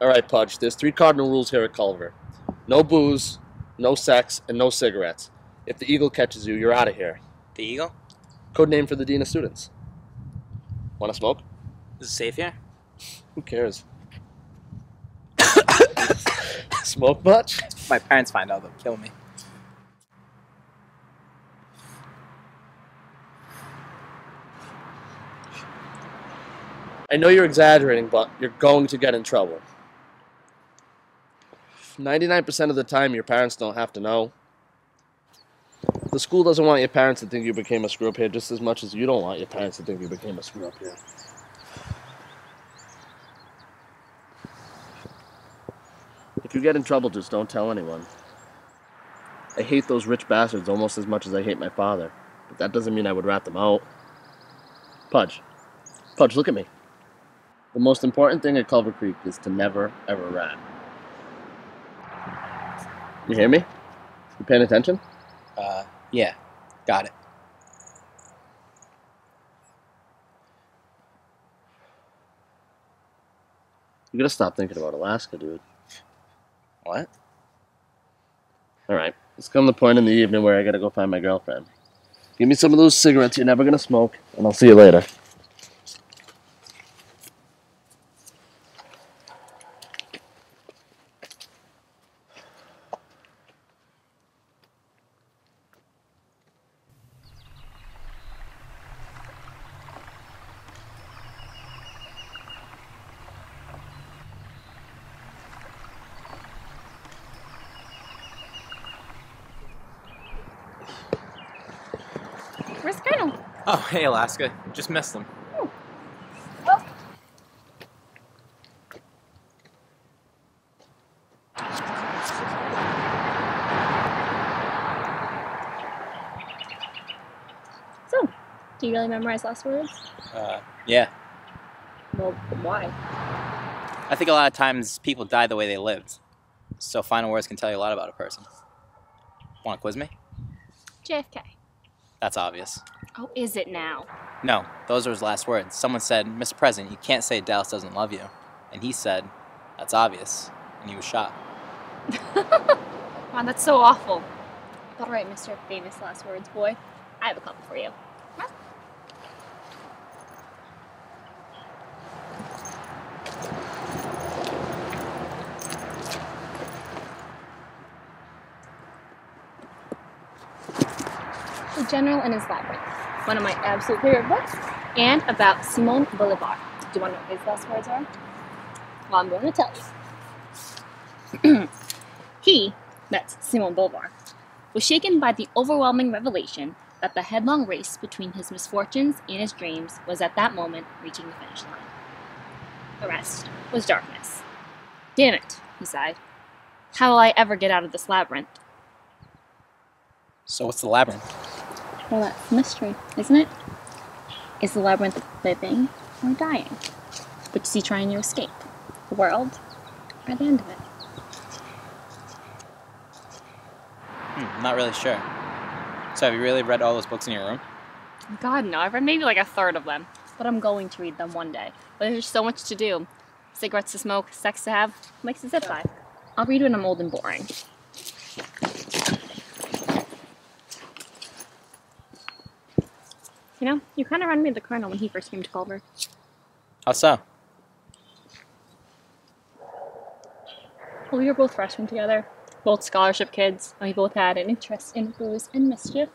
All right, Pudge. There's three cardinal rules here at Culver: no booze, no sex, and no cigarettes. If the eagle catches you, you're out of here. The eagle? Code name for the dean of students. Want to smoke? Is it safe here? Who cares? smoke much? If my parents find out, they'll kill me. I know you're exaggerating, but you're going to get in trouble. 99% of the time, your parents don't have to know. The school doesn't want your parents to think you became a screw up here just as much as you don't want your parents to think you became a screw up here. If you get in trouble, just don't tell anyone. I hate those rich bastards almost as much as I hate my father, but that doesn't mean I would rat them out. Pudge. Pudge, look at me. The most important thing at Culver Creek is to never, ever rat. You hear me? You paying attention? Uh, yeah. Got it. You gotta stop thinking about Alaska, dude. What? Alright, let's come to the point in the evening where I gotta go find my girlfriend. Give me some of those cigarettes you're never gonna smoke, and I'll see you later. Where's Colonel? Oh, hey, Alaska. Just missed them. So, do you really memorize last words? Uh, yeah. Well, why? I think a lot of times people die the way they lived. So final words can tell you a lot about a person. Want to quiz me? JFK. That's obvious. Oh, is it now? No, those are his last words. Someone said, Mr. President, you can't say Dallas doesn't love you. And he said, That's obvious. And he was shot. Wow, that's so awful. All right, Mr. Famous Last Words boy. I have a couple for you. The General and His Labyrinth, one of my absolute favorite books, and about Simon Bolivar. Do you want to know what his last words are? Well, I'm going to tell you. he, that's Simon Bolivar, was shaken by the overwhelming revelation that the headlong race between his misfortunes and his dreams was at that moment reaching the finish line. The rest was darkness. Damn it, he sighed. How will I ever get out of this labyrinth? So what's the labyrinth? Well, that's a mystery, isn't it? Is the labyrinth living or dying? Which is he trying to escape? The world or the end of it? Hmm, I'm not really sure. So have you really read all those books in your room? God, no. I've read maybe like a third of them, but I'm going to read them one day. But there's so much to do cigarettes to smoke, sex to have, makes a zip line. I'll read when I'm old and boring. You know, you kind of reminded me the Colonel when he first came to Culver. How so? Well, we were both freshmen together, both scholarship kids, and we both had an interest in booze and mischief.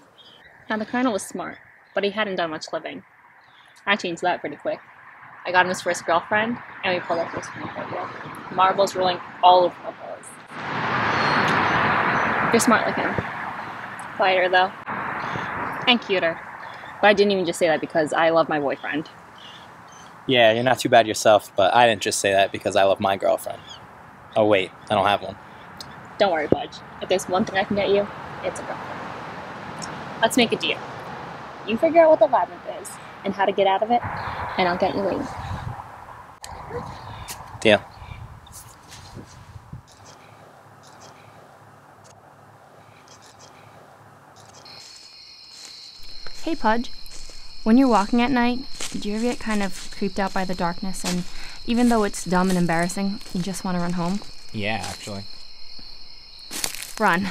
Now, the Colonel was smart, but he hadn't done much living. I changed that pretty quick. I got him his first girlfriend, and we pulled our first portfolio. Marbles rolling all over the place. You're smart like him. Quieter, though. And cuter. But I didn't even just say that because I love my boyfriend. Yeah, you're not too bad yourself, but I didn't just say that because I love my girlfriend. Oh wait, I don't have one. Don't worry, Pudge. If there's one thing I can get you, it's a girlfriend. Let's make a deal. You figure out what the labyrinth is and how to get out of it, and I'll get you laid. Deal. Hey Pudge, when you're walking at night, do you ever get kind of creeped out by the darkness and even though it's dumb and embarrassing, you just want to run home? Yeah, actually. Run.